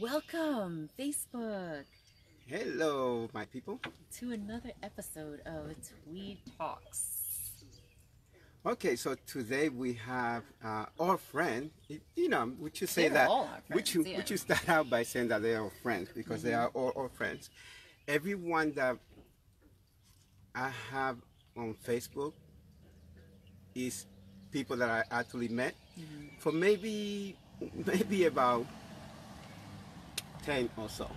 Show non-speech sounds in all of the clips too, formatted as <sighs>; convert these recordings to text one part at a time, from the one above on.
Welcome, Facebook, Hello, my people. to another episode of Tweed Talks. Okay, so today we have uh, our friend. You know, would you say They're that? all our would you friends, yeah. would you start out by saying that they are friends because they are all our friends. Everyone that I have on Facebook is people that I actually met for maybe maybe about ten or so.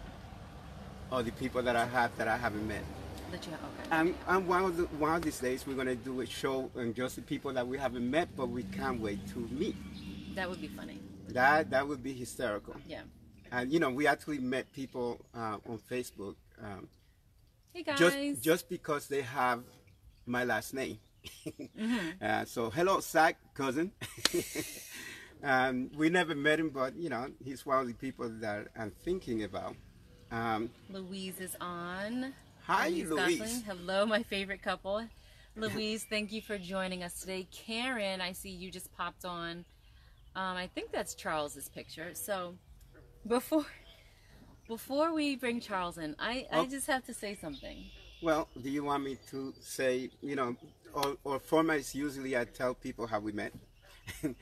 Or the people that I have that I haven't met. That you have, okay. And, and one, of the, one of these days, we're going to do a show on just the people that we haven't met, but we can't wait to meet. that would be funny. That that would be hysterical. Yeah. And you know, we actually met people uh, on Facebook um, Hey guys. just just because they have my last name. <laughs> uh, so hello, Zach, cousin. <laughs> um, we never met him, but you know, he's one of the people that I'm thinking about. Um, Louise is on. hi, Louise. Gosling. Hello, my favorite couple. Louise, thank you for joining us today. Karen, I see you just popped on. Um, I think that's Charles's picture. So before before we bring Charles in, I, I Oh. just have to say something. Well, do you want me to say, you know, or, or format is usually I tell people how we met.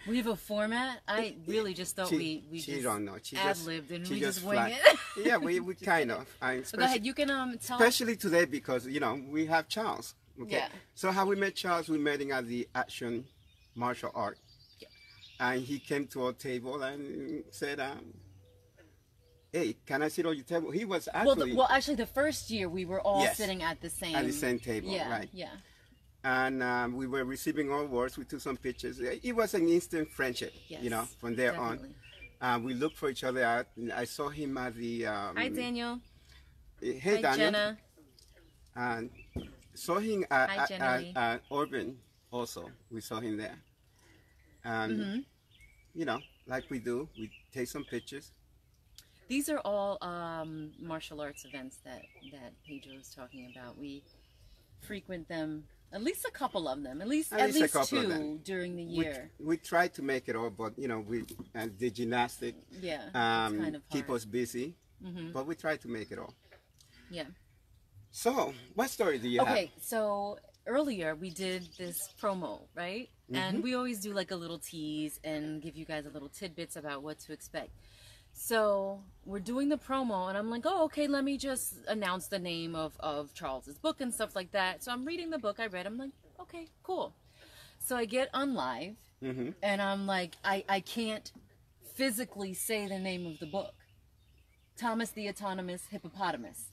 We have a format. I really just thought she, we we she just don't know. She ad just, libbed and we just, wing it. <laughs> yeah, we, we kind of. And So go ahead. You can um tell. especially today because you know we have Charles. Okay. Yeah. So how we met Charles? We met him at the Action Martial Art, Yeah. and he came to our table and said, um, "Hey, can I sit on your table?" He was well, actually the, well, actually, the first year we were all Yes. sitting at the same at the same table, Yeah, right? yeah. And um, we were receiving awards. We took some pictures. It was an instant friendship, Yes, you know. From there definitely. on, uh, we looked for each other out. I saw him at the. Um, Hi, Daniel. Hey, Hi, Daniel. Jenna. And saw him at, Hi, at, at, at Urban also. We saw him there. And, Mm-hmm. you know, like we do, we take some pictures. These are all um, martial arts events that that Pedro is talking about. We frequent them, at least a couple of them, at least At at, least least, two during the year. we try to make it all, but, you know, we and the gymnastic yeah, um, kind of keep us busy. Mhm. But we try to make it all. Yeah. So, what story do you have? Okay, so earlier we did this promo, right? Mm-hmm. And we always do like a little tease and give you guys a little tidbits about what to expect. So we're doing the promo, and I'm like, oh, okay, let me just announce the name of, of Charles's book and stuff like that. So I'm reading the book I read. I'm like, okay, cool. So I get on live, Mhm. and I'm like, I, I can't physically say the name of the book Thomas the Autonomous Hippopotamus.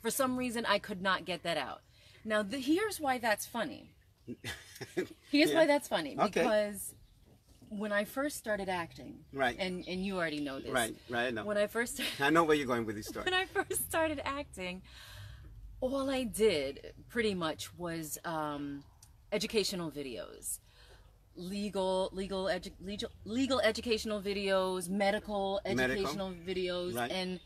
For some reason, I could not get that out. Now, the, here's why that's funny. <laughs> Here's Yeah. why that's funny. Okay. Because when I first started acting, Right. and, and you already know this. Right, right, I know. When I first I know where you're going with this story. <laughs> when I first started acting, all I did pretty much was um, educational videos, legal, legal, edu- legal, legal educational videos, medical Medical. educational videos, Right. and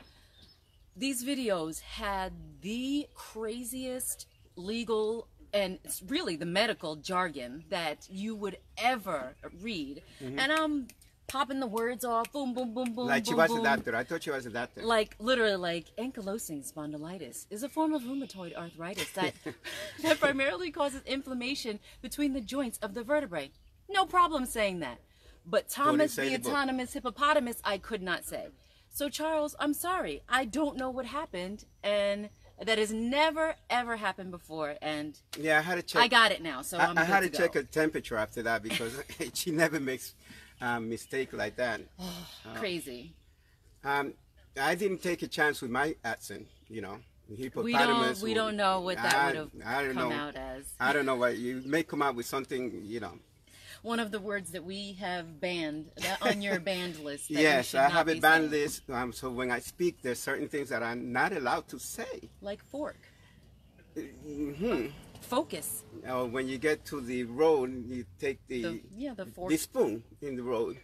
these videos had the craziest legal and it's really the medical jargon that you would ever read, Mm-hmm. and I'm popping the words off, boom, boom, boom, boom, like she boom, was boom. a doctor. I thought she was a doctor. Like literally, like ankylosing spondylitis is a form of rheumatoid arthritis that <laughs> that primarily causes inflammation between the joints of the vertebrae. No problem saying that, but Thomas the autonomous hippopotamus, I could not say. So Charles, I'm sorry, I don't know what happened, and that has never ever happened before, and yeah, I had to check. I got it now. So I, I'm I had to to check her temperature after that because <laughs> <laughs> she never makes um, mistake like that. <sighs> Crazy. Um, I didn't take a chance with my accent, you know. We don't we would- don't know what that would have come know. out as. I don't know what you may come out with something, you know. One of the words that we have banned that on your <laughs> banned list. Yes, I have a banned saying. list. Um, so when I speak, there's certain things that I'm not allowed to say. like fork, hmm focus. Uh, when you get to the road, you take the The, yeah, the fork. the spoon in the road.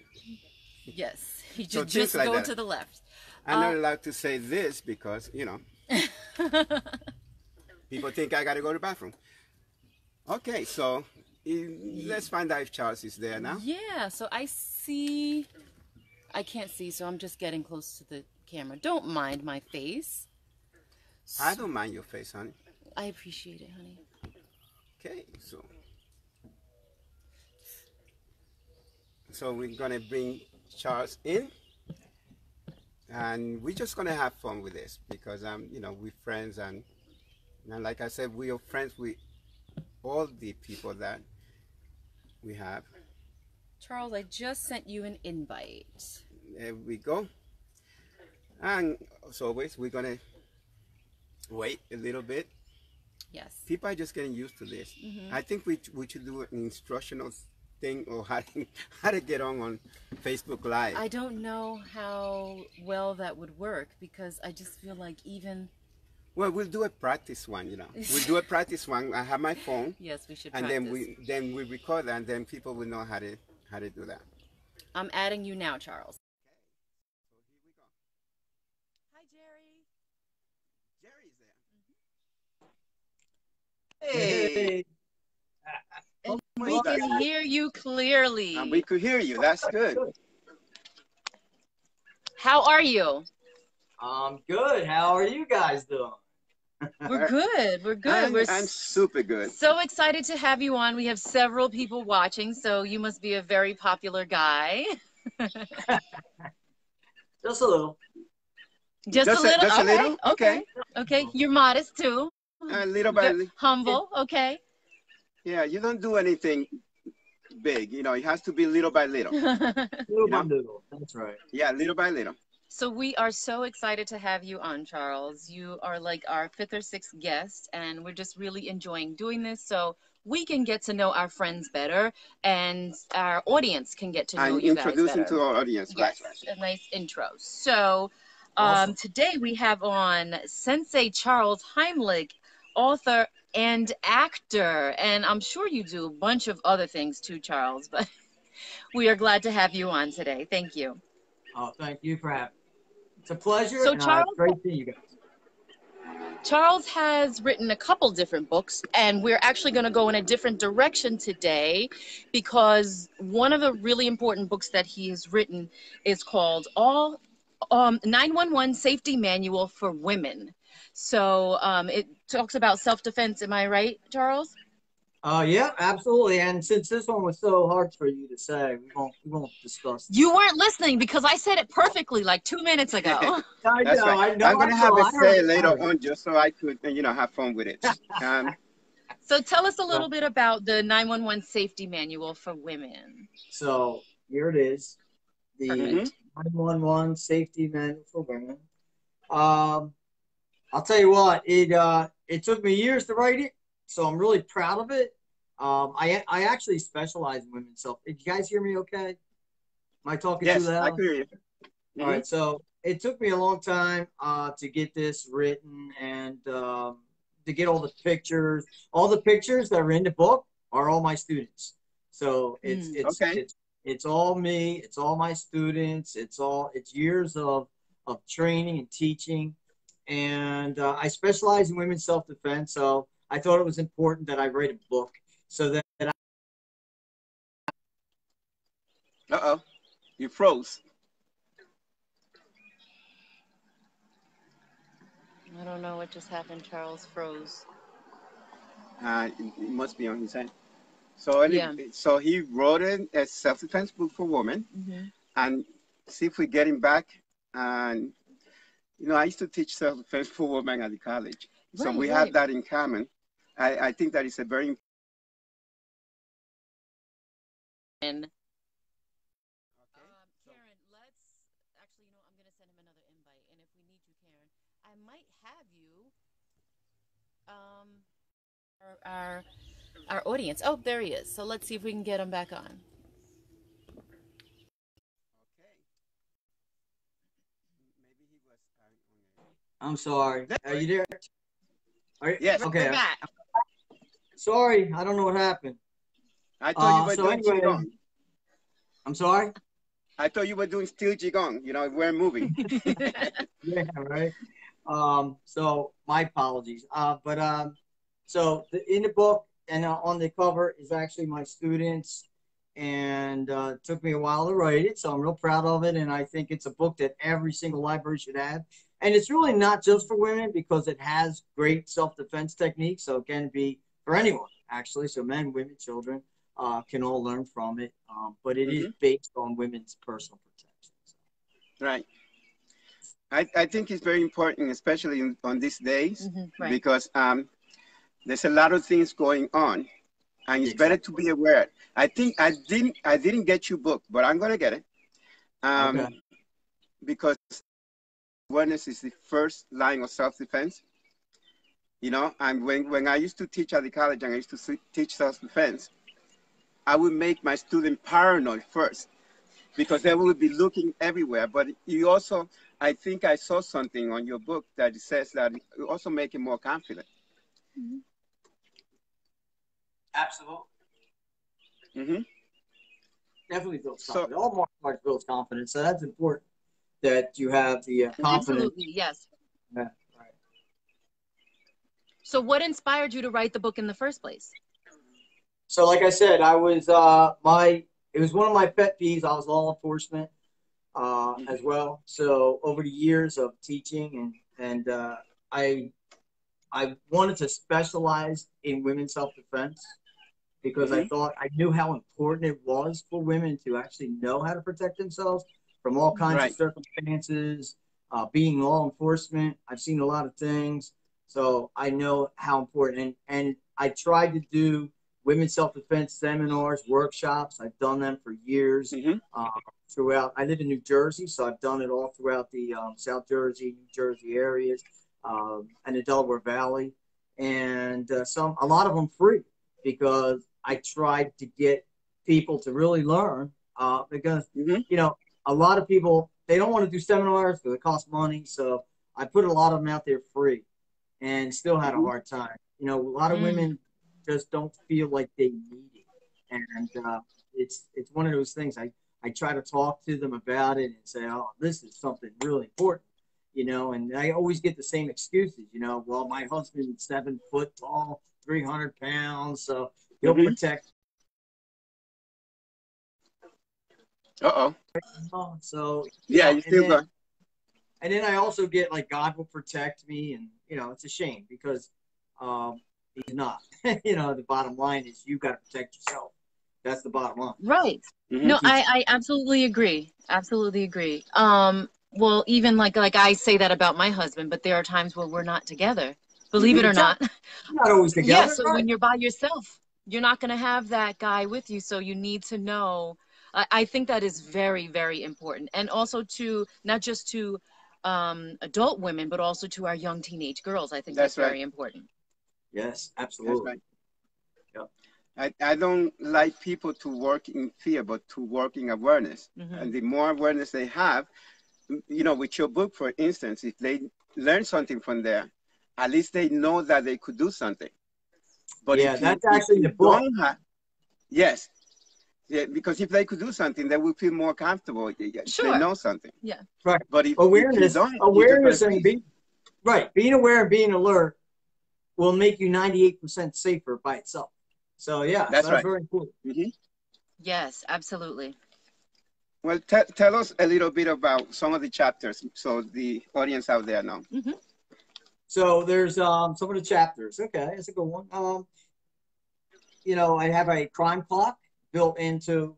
yes, you So just, like go that. to the left. I'm not Uh, allowed to say this because you know <laughs> people think I got to go to the bathroom. Okay, so let's find out if Charles is there now. Yeah, so I see. I can't see, so I'm just getting close to the camera. Don't mind my face. I don't mind your face, honey. I appreciate it, honey. Okay, so so we're gonna bring Charles in, and we're just gonna have fun with this because um, you know, we're friends, and and like I said, we are friends with all the people that we have. Charles, I just sent you an invite. There we go. And as always, we're gonna wait a little bit. Yes. People are just getting used to this. Mm-hmm. I think we we should do an instructional thing or how to, <laughs> how to get on on Facebook Live. I don't know how well that would work because I just feel like even well, we'll do a practice one. You know, we'll do a <laughs> practice one. I have my phone, yes, we should and practice. then we then we record, and then people will know how to how to do that. I'm adding you now, Charles. Hi, Jerry. Jerry's there. Hey. <laughs> And oh my we God. can hear you clearly. And we could hear you. That's good. How are you? I'm good. How are you guys doing? We're good. We're good. I'm, We're I'm super good. so excited to have you on. We have several people watching, so you must be a very popular guy. <laughs> Just a little. Just, Just a a- little. just a okay. little? Okay. Okay. You're modest too. A little by little. Humble. Okay. Yeah, you don't do anything big. You know, it has to be little by little. <laughs> Little by little. That's right. Yeah, little by little. So we are so excited to have you on, Charles. You are like our fifth or sixth guest, and we're just really enjoying doing this so we can get to know our friends better and our audience can get to know And you guys introduce him to our audience. Yes, Right. a nice intro. So um, Awesome. today we have on Sensei Charles Heimlich, author and actor. And I'm sure you do a bunch of other things too, Charles, but <laughs> we are glad to have you on today. Thank you. Oh, thank you for having me. It's a pleasure. So, and, uh, Charles- great seeing you guys. Charles has written a couple different books, and we're actually going to go in a different direction today because one of the really important books that he has written is called All um, 911 Safety Manual for Women. So um, it talks about self defense. Am I right, Charles? Uh, yeah, absolutely. And since this one was so hard for you to say, we won't we won't discuss. it. You weren't listening because I said it perfectly like two minutes ago. <laughs> <laughs> I That's know. right. I know. I'm gonna have know, a I say heard- later on, just so I could, you know, have fun with it. Um, <laughs> so tell us a little bit about the 911 Safety Manual for Women. So here it is, the Perfect. 911 safety manual for women. Um, I'll tell you what, it uh, it took me years to write it, so I'm really proud of it. Um, I I actually specialize in women's self. Did you guys hear me? Okay? Am I talking yes, too loud? I could hear you. All right, so it took me a long time uh, to get this written and um, to get all the pictures. All the pictures that are in the book are all my students. So it's Mm. it's Okay. it's it's all me. It's all my students. It's all it's years of of training and teaching, and uh, I specialize in women's self defense. So I thought it was important that I write a book so that, that I, Uh oh, you froze. I don't know what just happened. Charles froze. Uh, it, it must be on his end. So, any, Yeah. so he wrote a, a self-defense book for women, Mm-hmm. and see if we get him back. And you know, I used to teach self-defense for women at the college, so we right. have that in common. I, I think that is a very And um, Karen, let's actually, you know, I'm gonna send him another invite, and if we need you, Karen, I might have you. Um, our our, our audience. Oh, there he is. So let's see if we can get him back on. I'm sorry. Are you there? Are you, Yes. Okay. We're back. Sorry, I don't know what happened. I thought you Uh, were so doing anyway, qigong. I'm sorry. I thought you were doing still qigong. You know, we're moving. <laughs> Yeah, right. Um, so my apologies. Uh, but um, so the, in the book and uh, on the cover is actually my students, and uh, it took me a while to write it. So I'm real proud of it, and I think it's a book that every single library should have. And it's really not just for women because it has great self-defense techniques, so it can be for anyone actually. So men, women, children uh, can all learn from it. Um, but it mm-hmm. is based on women's personal protection. So. Right. I, I think it's very important, especially in, on these days, mm-hmm, right. because um, there's a lot of things going on, and it's exactly. better to be aware. I think I didn't I didn't get your book, but I'm gonna get it, um, okay. because awareness is the first line of self-defense. You know, and when when I used to teach at the college and I used to teach self-defense, I would make my student paranoid first because they would be looking everywhere. But you also, I think I saw something on your book that says that you also make him more confident. Mm-hmm. Absolutely. Mm-hmm. Definitely builds confidence. So, All martial arts builds confidence, so that's important that you have the uh, confidence. Absolutely, yes. Yeah, right. So, what inspired you to write the book in the first place? So, like I said, I was uh, my it was one of my pet peeves. I was law enforcement uh, as well. So over the years of teaching and and uh, I I wanted to specialize in women's self defense because mm-hmm. I thought I knew how important it was for women to actually know how to protect themselves from all kinds right. of circumstances. Uh, being law enforcement, I've seen a lot of things, so I know how important. And, and I tried to do women's self-defense seminars, workshops. I've done them for years mm-hmm. uh, throughout. I live in New Jersey, so I've done it all throughout the um, South Jersey, New Jersey areas, um, and the Delaware Valley, and uh, some a lot of them free because I tried to get people to really learn uh, because mm-hmm. you know a lot of people they don't want to do seminars because it costs money. So I put a lot of them out there free, and still had mm-hmm. a hard time. You know, a lot of mm. women just don't feel like they need it. And uh, it's it's one of those things. I I try to talk to them about it and say, oh, this is something really important, you know. And I always get the same excuses, you know. Well, my husband's seven foot tall, three hundred pounds, so he'll mm-hmm. protect. Uh oh. So yeah, you feel then, And then I also get like God will protect me, and you know it's a shame because um, he's not. <laughs> you know, the bottom line is you got to protect yourself. That's the bottom line. Right. Mm-hmm. No, I, I absolutely agree. Absolutely agree. Um, well, even like like I say that about my husband, but there are times where we're not together. Believe it or not. Not always <laughs> together. Yeah. So right? when you're by yourself, you're not going to have that guy with you. So you need to know. I, I think that is very very important, and also to not just to um, adult women, but also to our young teenage girls. I think that's, that's right. very important. Yes, absolutely. Right. I, I don't like people to work in fear, but to work in awareness. Mm-hmm. And the more awareness they have, you know, with your book, for instance, if they learn something from there, at least they know that they could do something. But yeah, that's you, actually the book. Have, yes. Yeah, because if they could do something, they would feel more comfortable. Sure. They know something. Yeah. Right. But if awareness, if awareness and being right, being aware and being alert will make you 98% safer by itself. So yeah, that's, that's right. very important. Mm-hmm. Yes, absolutely. Well, t- tell us a little bit about some of the chapters, so the audience out there know. Mm-hmm. So there's um, some of the chapters. Okay, that's a good one. Um, you know, I have a crime clock built into.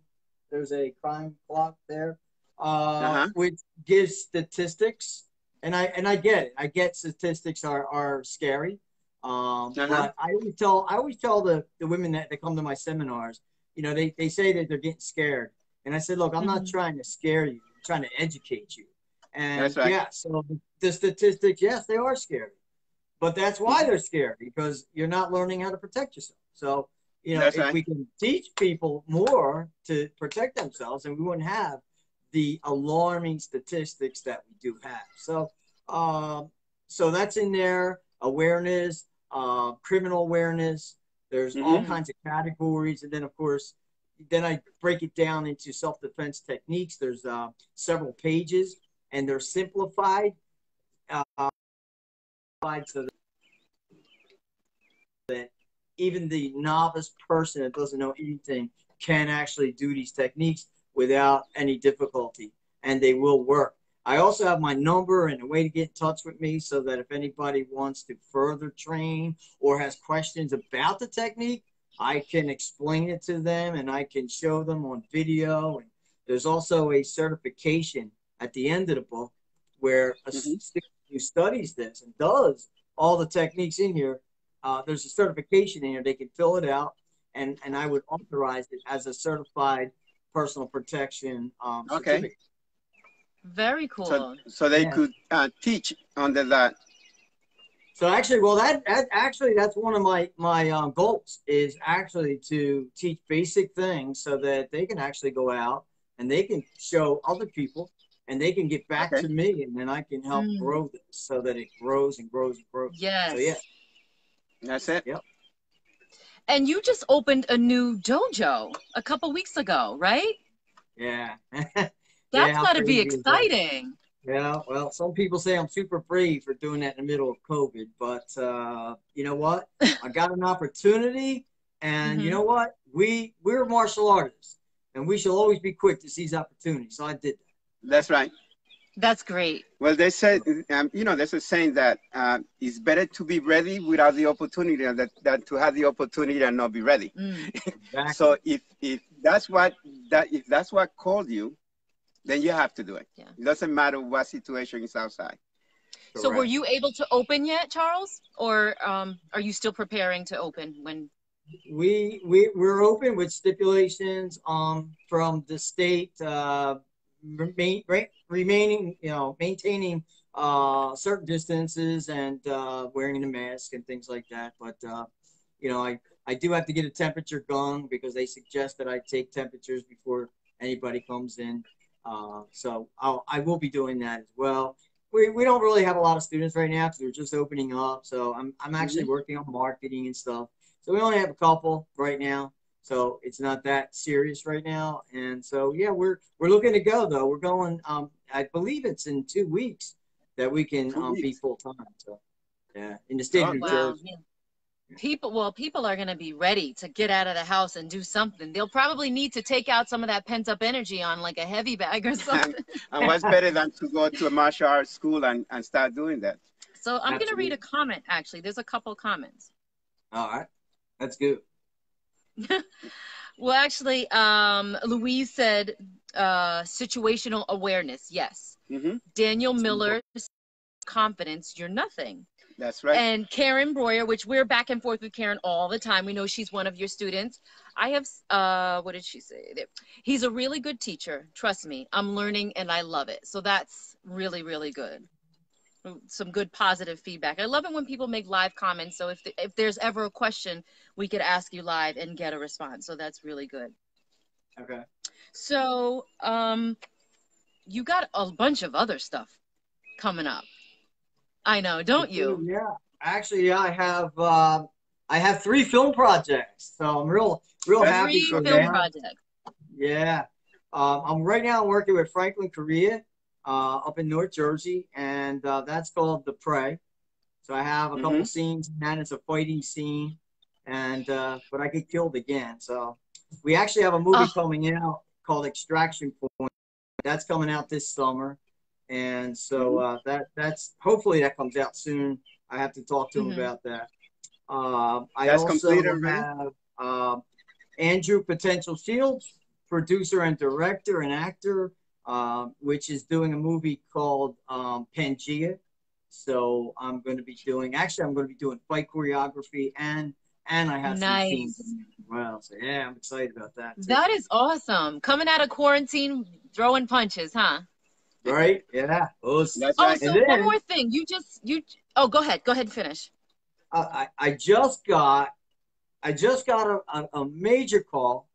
There's a crime clock there, uh, uh-huh. which gives statistics, and I and I get it. I get statistics are are scary. Um, uh-huh. But I always tell I always tell the, the women that, that come to my seminars, you know, they, they say that they're getting scared. And I said, look, I'm mm-hmm. not trying to scare you. I'm trying to educate you. And right. yeah, so the statistics, yes, they are scary. But that's why mm-hmm. they're scary because you're not learning how to protect yourself. So, you know, that's if right. we can teach people more to protect themselves, and we wouldn't have the alarming statistics that we do have. So, um, so that's in there. Awareness, uh, criminal awareness. There's mm-hmm. all kinds of categories, and then of course, then I break it down into self-defense techniques. There's uh, several pages, and they're simplified, uh, so that even the novice person that doesn't know anything can actually do these techniques without any difficulty, and they will work. I also have my number and a way to get in touch with me so that if anybody wants to further train or has questions about the technique, I can explain it to them and I can show them on video. And there's also a certification at the end of the book where a Mhm. student who studies this and does all the techniques in here, uh, there's a certification in here. They can fill it out, and, and I would authorize it as a certified personal protection um, Okay. Very cool. So, so they Yeah. could uh, teach under that. So actually, well, that, that actually that's one of my my um, goals is actually to teach basic things so that they can actually go out and they can show other people and they can get back Okay. to me and then I can help Mm. grow this so that it grows and grows and grows. yes. So yeah, That's it. Yep. And you just opened a new dojo a couple weeks ago, right? yeah. <laughs> That's how got to be crazy is that? exciting. Yeah, well, some people say I'm super brave for doing that in the middle of COVID, but uh, you know what? <laughs> I got an opportunity, and you Mhm. know what? We we're martial artists, and we shall always be quick to seize opportunities. So I did that. That's right. That's great. Well, they said, um, you know, there's a saying that uh, it's better to be ready without the opportunity than, than to have the opportunity and not be ready. Mm. Exactly. <laughs> So if if that's what that if that's what called you, then you have to do it. Yeah. It doesn't matter what situation is outside. So were you able to open yet, Charles? Or um, are you still preparing to open when we we we're open with stipulations um from the state uh remain, re- remaining you know maintaining uh certain distances and uh wearing a mask and things like that but uh you know i i do have to get a temperature gun because they suggest that i take temperatures before anybody comes in uh so i'll i will be doing that as well we, we don't really have a lot of students right now because we're just opening up so i'm i'm actually working on marketing and stuff so we only have a couple right now. So it's not that serious right now. And so yeah, we're we're looking to go though. We're going um I believe it's in two weeks that we can um, be full time. So yeah, in the state Oh, of New wow. Jersey. yeah. People well, people are gonna be ready to get out of the house and do something. They'll probably need to take out some of that pent up energy on like a heavy bag or <laughs> something. And what's better than to go to a martial arts school and, and start doing that? so I'm gonna read a comment actually. There's a couple comments. All right. That's good. <laughs> Well, actually, um, Louise said uh, situational awareness. Yes. hmm Daniel Miller, confidence. You're nothing. That's right. And Karen Breuer, which we're back and forth with Karen all the time. We know she's one of your students. I have, uh, what did she say? He's a really good teacher. Trust me. I'm learning and I love it. So that's really, really good. Some good positive feedback. I love it when people make live comments. So if, if there's ever a question, we could ask you live and get a response. So that's really good. Okay. So, um, you got a bunch of other stuff coming up. I know, don't you? Yeah. Actually, I have uh, I have three film projects. So I'm real real That's happy Three for film that. projects. Yeah. Um, I'm right now I'm working with Franklin Correa uh, up in North Jersey, and uh, that's called The Prey. So I have a couple Mhm. scenes, and it's a fighting scene, and uh, but I get killed again. So we actually have a movie Oh. coming out called Extraction Point. That's coming out this summer, and so uh, that that's hopefully that comes out soon. I have to talk to him Mhm. about that. Uh, I That's also completed, right? have uh, Andrew Potential Shields, producer and director and actor, uh, which is doing a movie called um, Pangea. So I'm going to be doing. Actually, I'm going to be doing fight choreography and and I have Nice. some scenes in as well. So yeah, I'm excited about that. too. That is awesome. Coming out of quarantine, throwing punches, huh? right? Yeah. Those- That's Oh, right. so And then- one more thing. You just you. Oh, go ahead. Go ahead and finish. I, I I just got I just got a, a, a major call,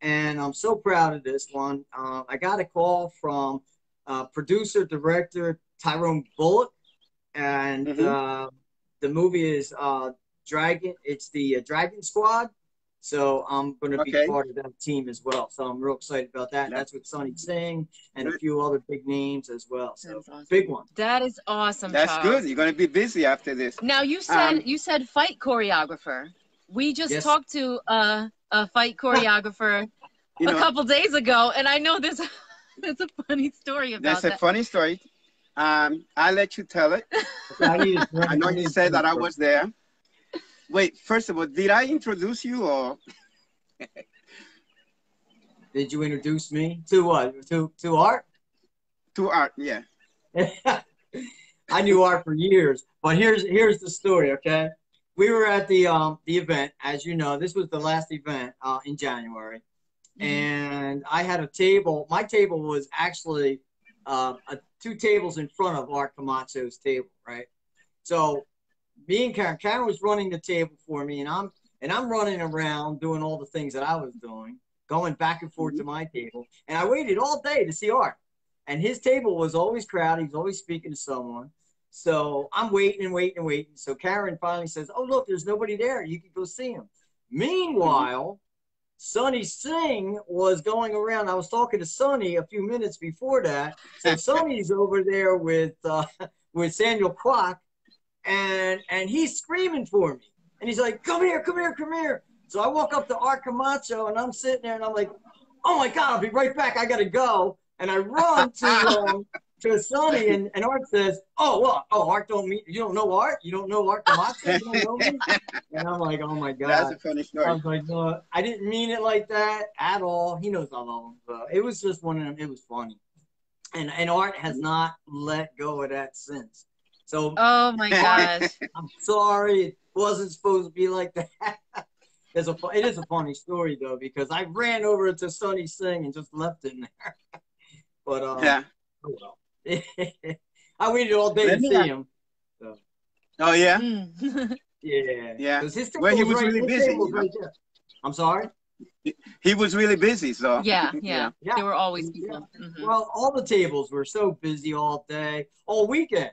and I'm so proud of this one. Um, I got a call from uh, producer director Tyrone Bullock, and Mhm. uh, the movie is uh, Dragon. It's the uh, Dragon Squad. So I'm going to be Okay. part of that team as well. So I'm real excited about that. Yeah. That's with Sonny Singh and a few other big names as well. So awesome. big one. That is awesome. That's Charles. good. You're going to be busy after this. Now you said Um, you said fight choreographer. We just Yes. talked to a, a fight <laughs> choreographer you a know, couple days ago, and I know this. <laughs> That's a funny story about that's a that. funny story. Um, I'll let you tell it. <laughs> I, need a drink. I know you said that I was there. Wait, first of all, did I introduce you or <laughs> Did you introduce me to what? To to art? to Art? Yeah. <laughs> I knew art for years, but here's here's the story. Okay, we were at the um the event, as you know. This was the last event uh, in January, Mhm. and I had a table. My table was actually uh, a, two tables in front of Art Camacho's table, right? So me and Karen, Karen was running the table for me, and I'm and I'm running around doing all the things that I was doing, going back and forth to my table, and I waited all day to see Art, and his table was always crowded. He was always speaking to someone. So I'm waiting and waiting and waiting. So Karen finally says, "Oh look, there's nobody there. You can go see him." Meanwhile, Sonny Singh was going around. I was talking to Sonny a few minutes before that. So Sonny's over there with uh, <laughs> with Samuel Kwok, and and he's screaming for me. And he's like, "Come here, come here, come here." So I walk up to Art Camacho, and I'm sitting there, and I'm like, "Oh my God, I'll be right back. I gotta go." And I run to <laughs> um, to Sonny, and, and Art says, "Oh, what? Oh, Art don't meet. You don't know Art. You don't know Art Camacho. You don't know me." <laughs> And I'm like, "Oh my God." That's a funny story. I was like, no, I didn't mean it like that at all. He knows I love him, but it was just one of them. It was funny, and and Art has not let go of that since. So Oh my <laughs> gosh. I'm sorry, it wasn't supposed to be like that. <laughs> It's a it is a funny story though because I ran over to Sonny Singh and just left it in there. <laughs> but um, Yeah. oh well. I waited all day Let to see ask- him. Oh yeah. Mm. Yeah, Yeah. 'Cause his Well, he was right- really busy, table's right. I'm sorry. He was really busy, so yeah, yeah, Yeah. There were always Yeah. people. Mhm. Well, all the tables were so busy all day, all weekend.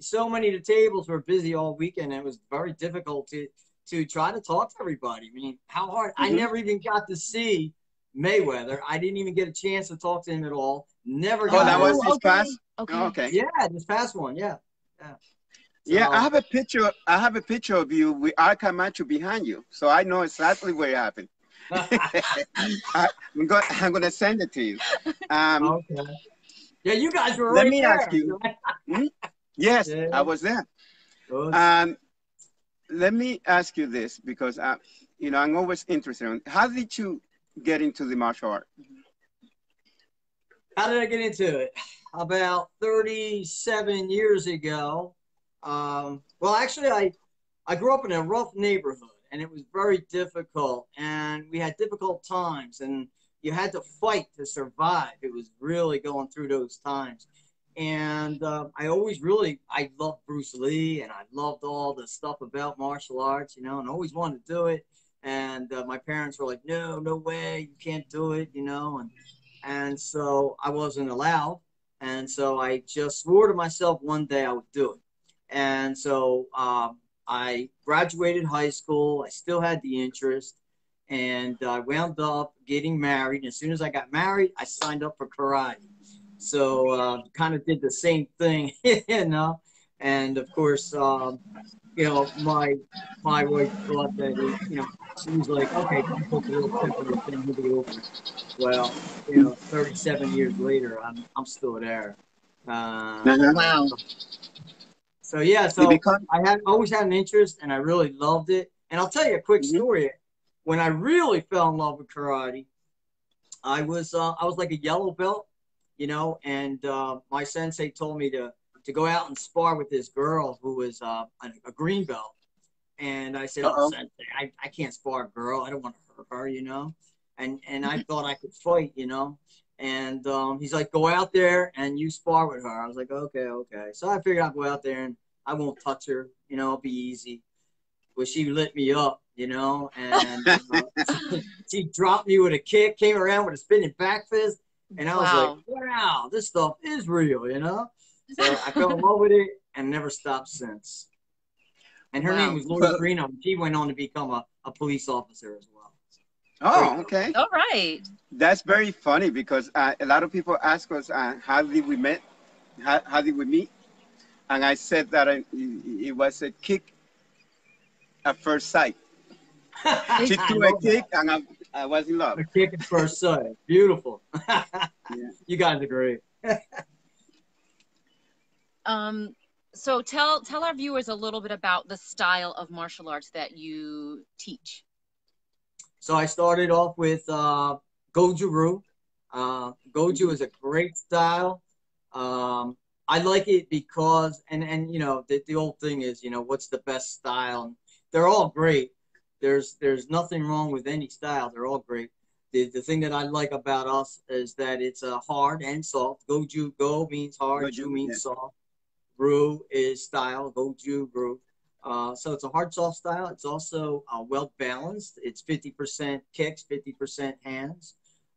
So many of the tables were busy all weekend. It was very difficult to to try to talk to everybody. I mean, how hard? I Mhm. never even got to see Mayweather. I didn't even get a chance to talk to him at all. Never Oh, got. that to- was his okay. pass? Okay. Oh, okay. Yeah, this past one. Yeah. Yeah. Yeah, I have a picture. I have a picture of you with Al Camacho behind you, so I know exactly where it happened. <laughs> I, am going. I'm going to send it to you. Um, okay. Yeah, you guys were Let right me there. ask you- <laughs> yes, Yeah. I was there. Good. Um, let me ask you this because I, you know, I'm always interested in how did you get into the martial art? How did I get into it? About 37 years ago. Um, well, actually, I, I grew up in a rough neighborhood and it was very difficult and we had difficult times and you had to fight to survive. It was really going through those times. And uh, I always really, I loved Bruce Lee and I loved all the stuff about martial arts, you know, and always wanted to do it. And uh, my parents were like, no, no way, you can't do it, you know, and and so I wasn't allowed. And so I just swore to myself one day I would do it. And so um, I graduated high school. I still had the interest, and I wound up getting married. And As soon as I got married, I signed up for karate. So uh, kind of did the same thing, <laughs> you know. And of course, um, you know, my my wife thought that it, you know she was like, okay, put the little temporary thing will be over. Well, you know, 37 years later, I'm I'm still there. Uh. Wow. so yeah, so become- I had always had an interest, and I really loved it. And I'll tell you a quick Mhm. story. When I really fell in love with karate, I was uh, I was like a yellow belt, you know, and uh, my sensei told me to to go out and spar with this girl who was uh, a, a green belt. And I said, oh, sensei, I, I can't spar a girl. I don't want to hurt her, you know. And and I thought I could fight, you know. And um, he's like, go out there and you spar with her. I was like, okay, okay. So I figured I'd go out there and I won't touch her, you know, it'll be easy. But she lit me up, you know, and uh, <laughs> she dropped me with a kick, came around with a spinning back fist, and I was Wow. like, wow, this stuff is real, you know. <laughs> So I fell in love with it and never stopped since. And her Wow. name was Laura Greeno. and She went on to become a, a police officer as well. Oh, okay. All right. That's very funny because uh, a lot of people ask us uh, how did we meet? how, how did we meet, and I said that it, it was a kick at first sight. <laughs> She threw a kick, and I, I was in love. A kick at first sight. Beautiful. <laughs> You guys agree. <laughs> Um, so tell tell our viewers a little bit about the style of martial arts that you teach. So I started off with uh, Goju-Ryu. Uh, Goju is a great style. Um, I like it because, and and you know, the, the old thing is, you know, what's the best style? They're all great. There's there's nothing wrong with any style. They're all great. The, the thing that I like about us is that it's uh, hard and soft. Goju go means hard, Goju, Ju means yeah. soft. Ru is style. Goju Ru. Uh, so it's a hard soft style. It's also uh, well balanced. It's 50% kicks, 50% hands.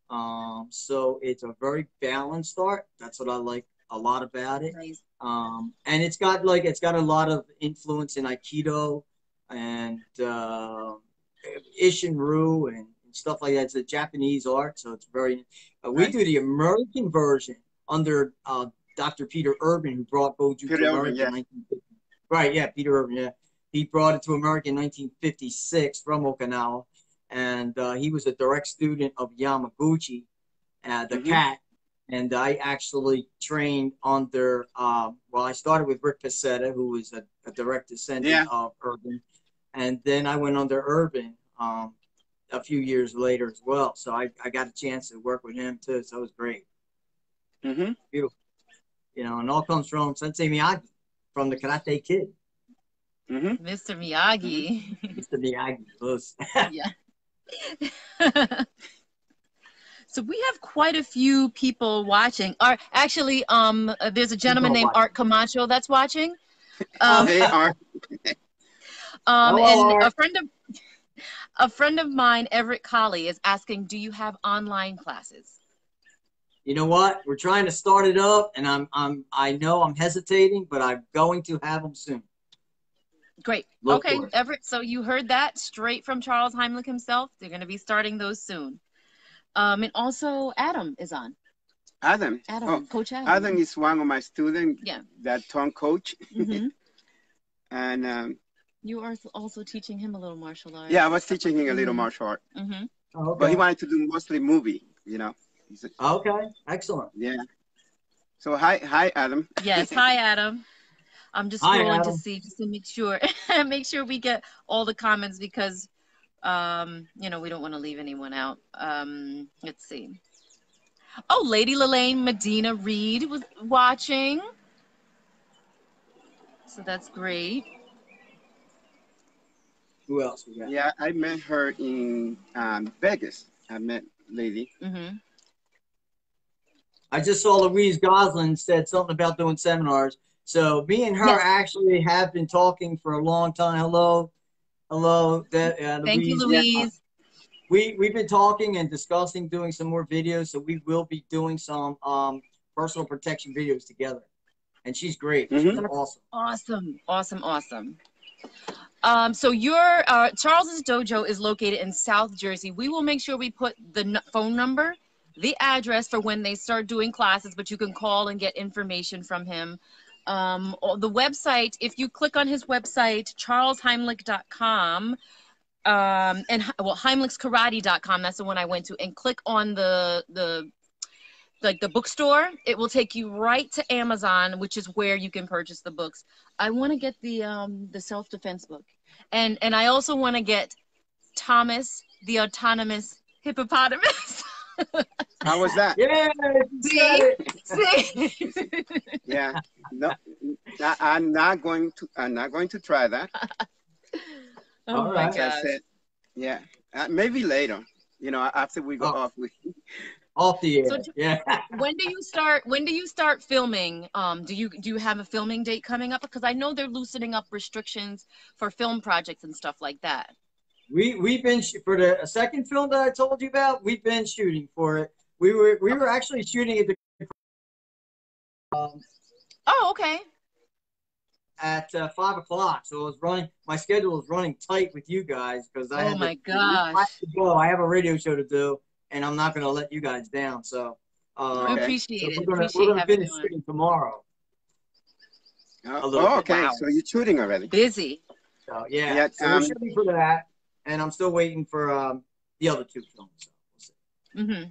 Um, so it's a very balanced art. That's what I like a lot about it. Um, and it's got like it's got a lot of influence in Aikido and uh, Isshin Ryu and stuff like that. It's a Japanese art, so it's very. Uh, we Right. do the American version under uh, Dr. Peter Urban, who brought Goju Peter to Urban, America yeah. in 1950. Right, yeah, Peter Urban, yeah. He brought it to America in 1956 from Okinawa, and uh, he was a direct student of Yamaguchi, uh, the Mhm. cat. And I actually trained under, um, well, I started with Rick Pasetta, who was a, a direct descendant Yeah. of Urban. And then I went under Urban um, a few years later as well. So I, I got a chance to work with him too. So it was great. Mm-hmm. You know, and all comes from Sensei Miyagi from the Karate Kid. Mm-hmm. Mr. Miyagi. Mr. Miyagi <laughs> yeah so we have quite a few people watching. Or actually, um, there's a gentleman named watching. Art Camacho that's watching. Um, they are. <laughs> um, Hello, and a friend of a friend of mine, Everett Colley, is asking, "Do you have online classes?" you know what? We're trying to start it up, and I'm I'm I know I'm hesitating, but I'm going to have them soon. Great. Look okay. Everett. So you heard that straight from Charles Heimlich himself. They're going to be starting those soon. Um, and also Adam is on. Adam. Adam, Oh, Coach Adam. Adam is one of my students. Yeah. That Tom coach, Mhm. <laughs> and um, You are also teaching him a little martial art. yeah, I was teaching him a little Mhm. martial art, Mm-hmm. Oh, but he wanted to do mostly movie. You know. He said, Okay, excellent. yeah. So hi, hi, Adam. Yes. <laughs> Hi, Adam. I'm just Hi, scrolling to see just to make sure <laughs> make sure we get all the comments because um, you know we don't want to leave anyone out. Um, let's see. Oh, Lady Lelaine Medina Reed was watching. So that's great. Who else we got? Yeah, I met her in um, Vegas. I met lady. hmm I just saw Louise Goslin said something about doing seminars. So me and her Yes. actually have been talking for a long time. Hello, hello. That, uh, Thank you, Louise. Yeah, Louise. we we've been talking and discussing doing some more videos. So we will be doing some um, personal protection videos together. And she's great. She's Mhm. awesome. Awesome, awesome, awesome. Um, so your uh, Charles's dojo is located in South Jersey. We will make sure we put the phone number, the address for when they start doing classes, but you can call and get information from him. Um, the website, if you click on his website, charlesheimlich.com, um, and well, heimlichskarate.com, that's the one I went to, and click on the the like the bookstore, it will take you right to Amazon, which is where you can purchase the books. I want to get the um the self defense book, and and I also want to get Thomas the autonomous hippopotamus. <laughs> How was that? Yeah, she said it. See? <laughs> Yeah. No, I- I'm not going to. I'm not going to try that. <laughs> oh All my right. As I gosh. said, yeah. Uh, maybe later. You know, after we go Oh. off, we. Off the air. So- yeah. When do you start? When do you start filming? Um, do you do you have a filming date coming up? Because I know they're loosening up restrictions for film projects and stuff like that. We we've been for the second film that I told you about. We've been shooting for it. We were we were actually shooting at the um, Oh, okay. at uh, five o'clock. So it was running. My schedule was running tight with you guys because I Oh had my to, I gosh. have to go. I have a radio show to do, and I'm not going to let you guys down. So, uh, We appreciate so it. we're gonna appreciate we're gonna finish you on. shooting tomorrow. Oh, little okay. Wow. So you're shooting already. Busy. So yeah, Yeah, so um, we're shooting for that, and I'm still waiting for um, the other two films. So we'll see. hmm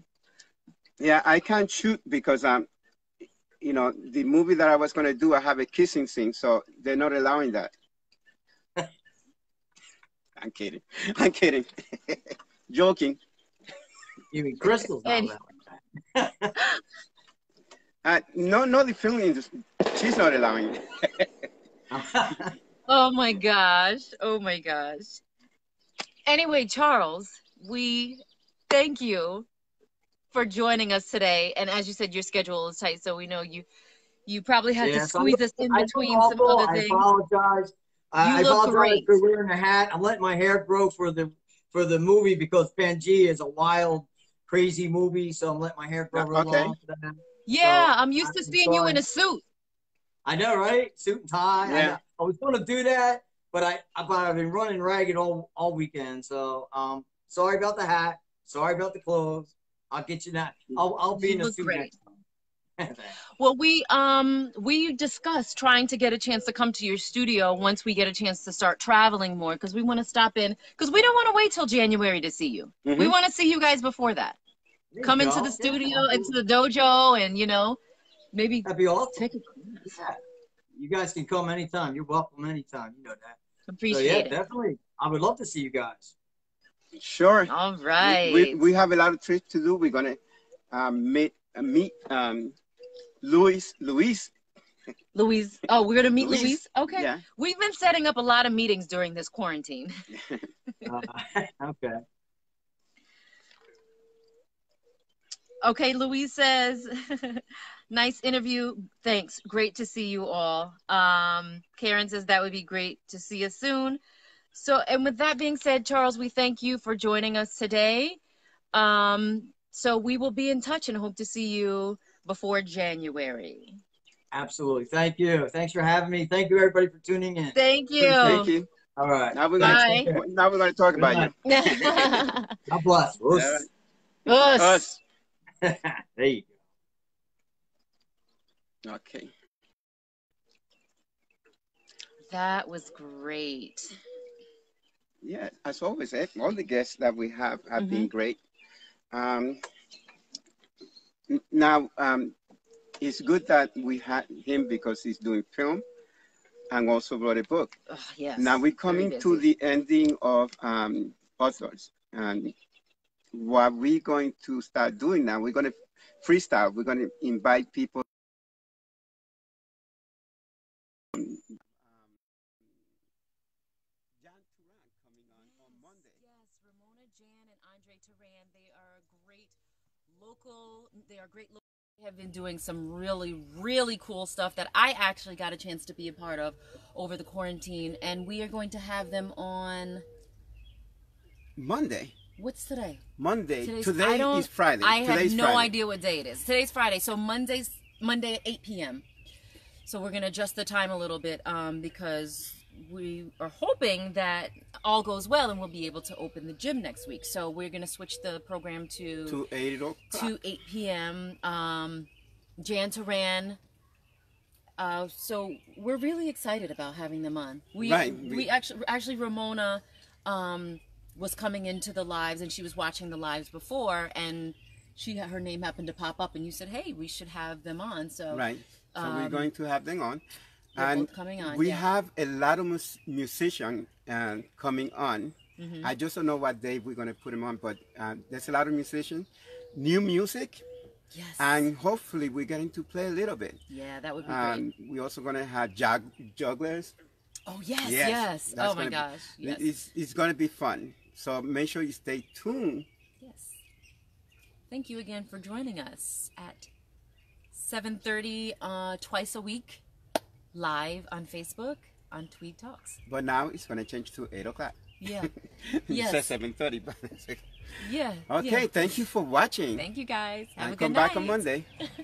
Yeah, I can't shoot because um, you know, the movie that I was gonna do, I have a kissing scene, so they're not allowing that. <laughs> I'm kidding. <laughs> I'm kidding. <laughs> Joking. You mean Crystal's not And- that. <laughs> Uh, no, no, the film industry. She's not allowing it. <laughs> Oh my gosh. Oh my gosh. Anyway, Charles, we thank you for joining us today. And as you said, your schedule is tight, so we know you you probably had to Yes, I squeeze us in I look between some awful. other I things. apologize. I, You I look apologize great. for wearing a hat. I'm letting my hair grow for the for the movie because Pangea is a wild, crazy movie. So I'm letting my hair grow real Okay. long. Yeah, So, I'm used to seeing you in a suit. I know, right? Suit and tie. I, Yeah. know. I was going to do that, but I but I've been running ragged all all weekend. So um, sorry about the hat. Sorry about the clothes. I'll get you that. I'll I'll be You in a look suit great. next time. <laughs> Well, we um we discussed trying to get a chance to come to your studio once we get a chance to start traveling more because we want to stop in because we don't want to wait till January to see you. We Mhm. want to see you guys before that. There you Come into the studio, Yeah, into the dojo, and you know, maybe That'd be awesome. take a Yeah. You guys can come anytime. You're welcome anytime. You know that. appreciate so yeah, it. definitely. I would love to see you guys. Sure. All right. We- We, we have a lot of trips to do. We're gonna um, meet uh, meet um, Luis Luis. Louise. Oh, we're gonna meet Louise. Louise. Okay. Yeah. We've been setting up a lot of meetings during this quarantine. <laughs> <laughs> Uh, <laughs> okay. Okay, Louise says, <laughs> nice interview. Thanks. Great to see you all. Um, Karen says that would be great to see us soon. So, and with that being said, Charles, we thank you for joining us today. Um, so we will be in touch and hope to see you before January. Absolutely. Thank you. Thanks for having me. Thank you everybody for tuning in. Thank you. Thank you. All right. Now we're Bye. gonna now we're gonna talk about you. <laughs> God bless. Us. Us. Us. <laughs> there you go. Okay. That was great. Yeah, as always, eh, all the guests that we have have been great. Um, now, um, it's good that we had him because he's doing film and also wrote a book. Oh, yes. now we're coming to the ending of um, authors, and what we're going to start doing now, we're going to freestyle. We're going to invite people. Um, John Turan coming on on Monday. Yes, Ramona Jan and Andre Turan. They are a great local. They are great. Local, they have been doing some really, really cool stuff that I actually got a chance to be a part of over the quarantine, and we are going to have them on. Monday. What's today? Monday. Today's- Today is Friday. I have Today's no Friday. idea what day it is. Today's Friday, so Monday's Monday at 8 p.m. So we're gonna adjust the time a little bit um, because we are hoping that all goes well and we'll be able to open the gym next week. So we're gonna switch the program to To eight o'clock. to 8 p.m. Um, Jan Turan. Uh, so we're really excited about having them on. We Right, we, we- actually actually Ramona um, was coming into the lives and she was watching the lives before and she her name happened to pop up and you said hey we should have them on so Right. So we're Um, going to have them on. And both coming on, we yeah. have a lot of mus- musicians uh, coming on. Mhm. I just don't know what day we're going to put them on, but uh, there's a lot of musicians, new music, yes and hopefully we're getting to play a little bit. yeah that would be great Um, we're also going to have jug- jugglers. oh yes Yes, yes, oh my gonna be- gosh yes It's, it's going to be fun. So make sure you stay tuned. Yes. Thank you again for joining us at 7:30 uh, twice a week, live on Facebook on Tweed Talks. But now it's going to change to 8 o'clock. Yeah. <laughs> it Yes. says 7.30. But <laughs> it's. Yeah. okay, yeah. thank you for watching. Thank you guys. Have and a good come back on. Monday. <laughs>